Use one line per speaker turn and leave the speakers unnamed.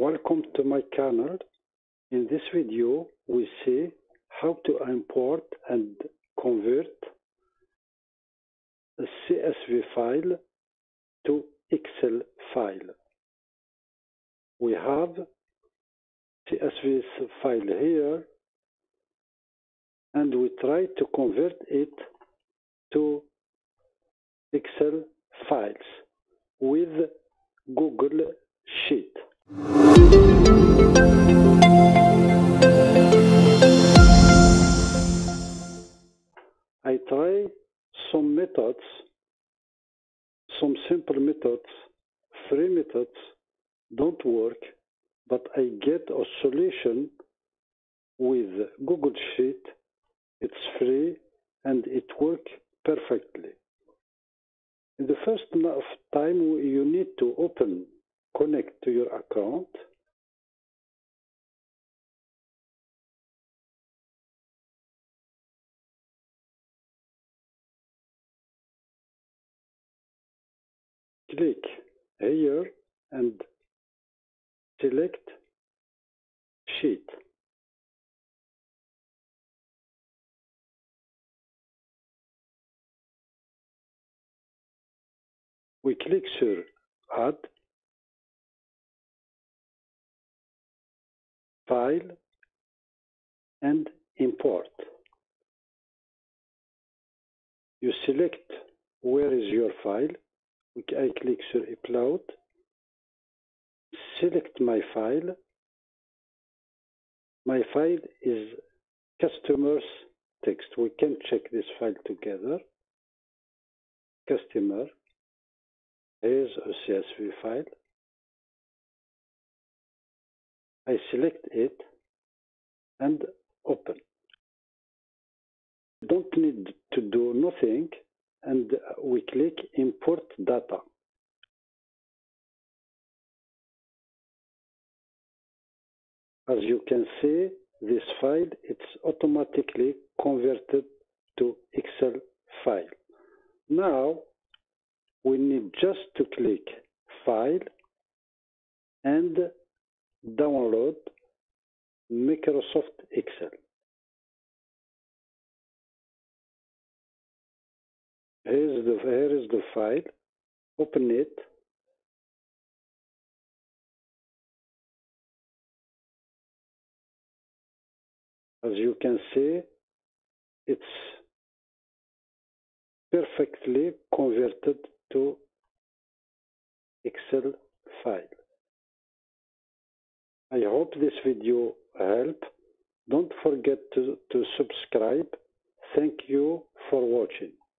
Welcome to my channel. In this video we see how to import and convert a CSV file to Excel file. We have CSV file here and we try to convert it to Excel files with Google some methods, some simple methods, free methods don't work, but I get a solution with Google Sheet. It's free and it works perfectly. In the first time, you need to open, connect to your account. Click here and select Sheet. we click sur Add, File, and Import. You select where is your file. I click sur Upload. Select my file. My file is customers text. We can check this file together. Customer is a CSV file. I select it and open. Don't need to do nothing and we click import data. As you can see, this file it's automatically converted to Excel file. Now we need just to click File and download Microsoft Excel. Here is the, here is the file. Open it. As you can see, it's perfectly converted to Excel file. I hope this video helped. Don't forget to, to subscribe. Thank you for watching.